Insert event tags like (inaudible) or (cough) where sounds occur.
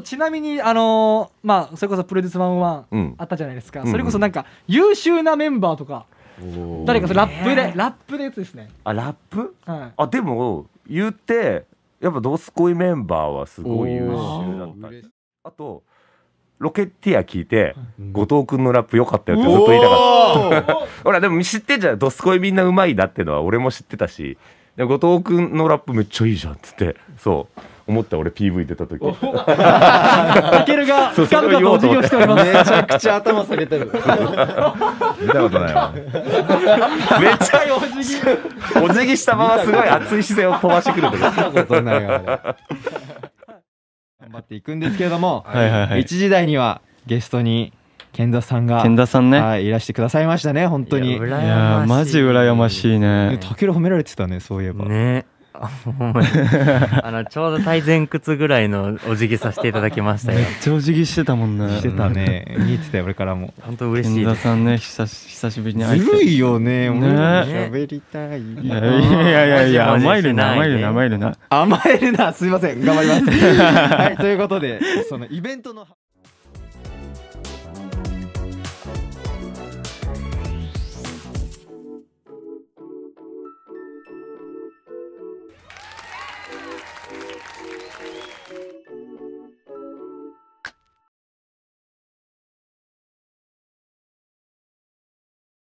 ちなみにあのーまあそれこそプロデュース101うん。あったじゃないですか、うんうん。それこそなんか優秀なメンバーとか誰かそのラップで、え。ーラップでやつですね。あラップ？はい。あでも言ってやっぱドスコイメンバーはすごい優秀だった。嬉しいあとロケッティア聞いて後藤君のラップ良かったよってずっと言いたかった。(laughs) ほらでも知ってんじゃん。ドスコイみんなうまいなってのは俺も知ってたし。で後藤君のラップめっちゃいいじゃんっつって。そう思った俺 PV 出た時。た (laughs) けるがそう深々とお辞儀をしております。めちゃくちゃ頭下げてる。見たことないわ。(laughs) めっちゃお辞儀。お辞儀したまますごい熱い視線を飛ばしてくる見たことないわ頑張っていくんですけれども、はいはいはい。一時代にはゲストに健田さんが健田さんね。はい、いらしてくださいましたね本当に。いやい。やーマジ羨ましいね。たける褒められてたねそういえば、ねあほんまに。あのちょうど体前屈ぐらいのお辞儀させていただきましたよ。めっちゃお辞儀してたもんね。してたね。見えてたよ俺からも。本当嬉し健いです。田さんね久し久しぶりに会えて。ずるいよね。俺喋りたい。いやいやいやいや甘えるな甘えるな甘えるな。甘えるな。すいません。頑張ります。(laughs) はいということでそのイベントの